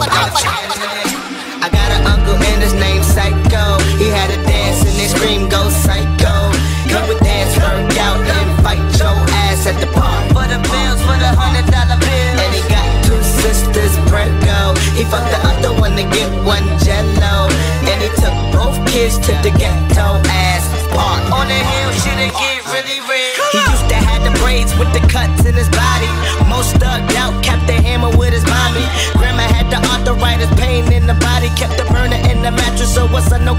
I got an uncle and his name Psycho. He had a dance and they scream go psycho. Come with dance, work out, and fight your ass at the park. For the bills, for the hundred dollar bill. And he got two sisters, Prego. He fucked the other one to get one jello. And he took both kids to the ghetto ass park. On the hill, shit it get really real. He used to have the braids with the cuts in his body. Most thugged out,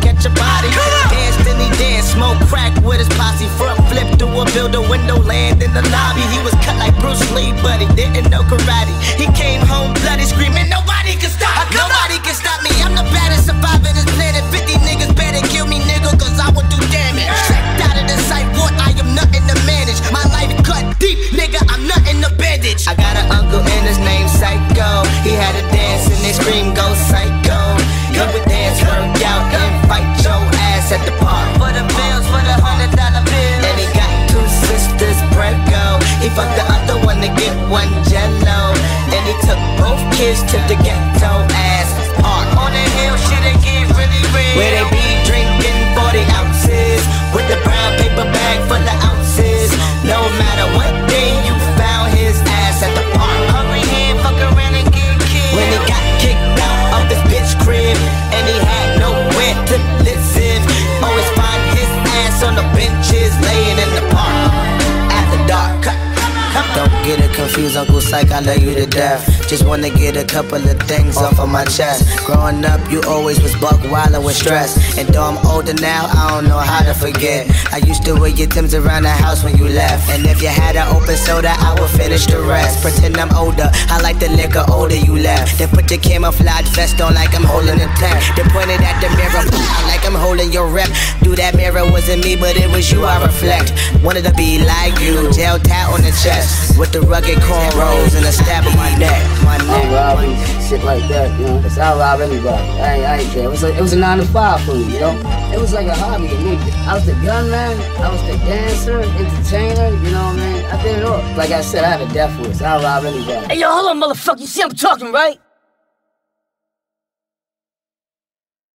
catch a body? Danced and he danced, smoke crack with his posse. Front flip through a builder window, land in the lobby. He was cut like Bruce Lee, but he didn't know karate. He came home bloody, screaming, Nobody can stop, nobody can stop me. I'm the baddest survivor this planet. 50 niggas better kill me, nigga, cause I would do damage. Checked out of the sight, what I am nothing to manage. My life cut deep, nigga, I'm nothing to bandage. I got an uncle and his name Psycho. He had a dance and they scream go psycho. He would dance, work out, and fight your at the park. For the bills, for the hundred dollar bill. And he got two sisters, Prego. He fucked the other one to get one jello. And he took both kids to the ghetto ass park. On the hill, shit confused, Uncle Psych, I love you to death. Just wanna get a couple of things off of my chest. Growing up, you always was buck wildin' with stress. And though I'm older now, I don't know how to forget. I used to wear your Timbs around the house when you left. And if you had an open soda, I would finish the rest. Pretend I'm older, I like the liquor older you left. Then put your camouflage vest on like I'm holding a tech. Then point it at the mirror, like I'm holding your rep. Do that mirror wasn't me, but it was you I reflect. Wanted to be like you, gel tat on the chest. With the rugged cornrows and a stab in my neck. My neck. robbing shit like that, you know. Cause I rob anybody. I ain't, I ain't care. It was, a, it was a nine to five for me, you know. It was like a hobby to me. I was the gunman. I was the dancer, entertainer. You know what I mean? I did it all. Like I said, I had a death wish. I rob anybody. Hey, yo, hold on, motherfucker. You see I'm talking, right?